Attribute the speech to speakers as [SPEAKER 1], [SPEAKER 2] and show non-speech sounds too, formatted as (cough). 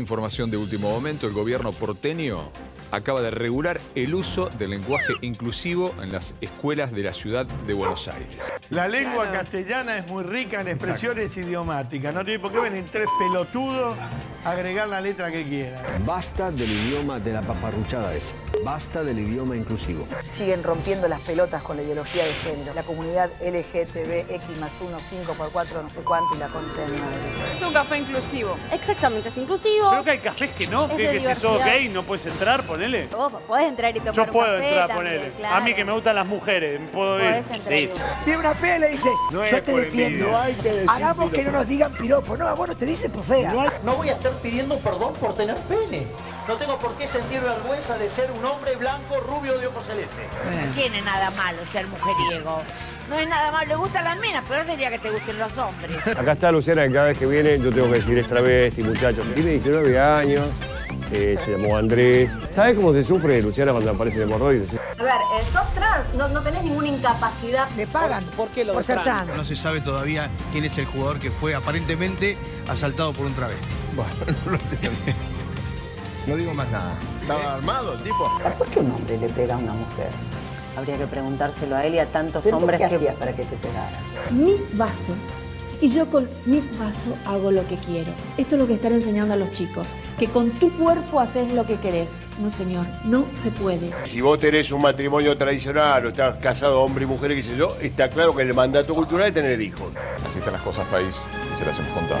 [SPEAKER 1] Información de último momento, el gobierno porteño acaba de regular el uso del lenguaje inclusivo en las escuelas de la ciudad de Buenos Aires.
[SPEAKER 2] La lengua castellana es muy rica en expresiones idiomáticas. No tiene por qué venir tres pelotudos a agregar la letra que quieran.
[SPEAKER 3] Basta del idioma de la paparruchada esa. Basta del idioma inclusivo.
[SPEAKER 4] Siguen rompiendo las pelotas con la ideología de género. La comunidad LGTBX más 1, 5 por 4, no sé cuánto y la concha de madre.
[SPEAKER 5] Es un café inclusivo.
[SPEAKER 6] Exactamente, es inclusivo.
[SPEAKER 7] Creo que hay cafés que no,
[SPEAKER 6] Es
[SPEAKER 7] que, que si sos gay no puedes entrar, ponele.
[SPEAKER 6] Vos podés entrar y tomar
[SPEAKER 7] Yo
[SPEAKER 6] un
[SPEAKER 7] puedo
[SPEAKER 6] café
[SPEAKER 7] entrar,
[SPEAKER 6] también,
[SPEAKER 7] ponele.
[SPEAKER 6] claro.
[SPEAKER 7] A mí que me gustan las mujeres, puedo ir. Sí.
[SPEAKER 8] Viene una fea y le dice,
[SPEAKER 2] No
[SPEAKER 8] yo te defiendo.
[SPEAKER 2] envidia. No hay que decir
[SPEAKER 8] Hagamos que no nos digan piropo. No, a vos no te dicen por fea.
[SPEAKER 9] No voy a estar pidiendo perdón por tener pene. No tengo por qué sentir vergüenza de ser un hombre blanco, rubio de ojos celestes.
[SPEAKER 10] No tiene nada malo ser mujeriego. No es nada malo, le gustan las minas, pero sería que te gusten los hombres.
[SPEAKER 11] Acá está Luciana, que cada vez que viene yo tengo que decir es travesti, muchacho. Tiene 19 años, eh, se llamó Andrés. ¿Sabes cómo se sufre Luciana cuando aparece el hemorroides?
[SPEAKER 12] A ver, eh, sos trans, no, no tenés ninguna incapacidad.
[SPEAKER 8] Le pagan por, por ser trans.
[SPEAKER 13] No se sabe todavía quién es el jugador que fue aparentemente asaltado por un travesti.
[SPEAKER 2] Bueno, (laughs) no, lo. No digo más nada. ¿Estaba armado el tipo?
[SPEAKER 4] ¿Por qué un hombre le pega a una mujer? Habría que preguntárselo a él y a tantos
[SPEAKER 12] ¿Pero
[SPEAKER 4] hombres
[SPEAKER 12] qué
[SPEAKER 4] que...
[SPEAKER 12] hacías
[SPEAKER 4] para que te pegara?
[SPEAKER 14] mi vaso. Y yo con mi vaso hago lo que quiero. Esto es lo que están enseñando a los chicos. Que con tu cuerpo haces lo que querés. No, señor, no se puede.
[SPEAKER 11] Si vos tenés un matrimonio tradicional o estás casado hombre y mujer, qué sé yo, está claro que el mandato cultural es tener hijos.
[SPEAKER 1] Así están las cosas, país, y se las hemos contado.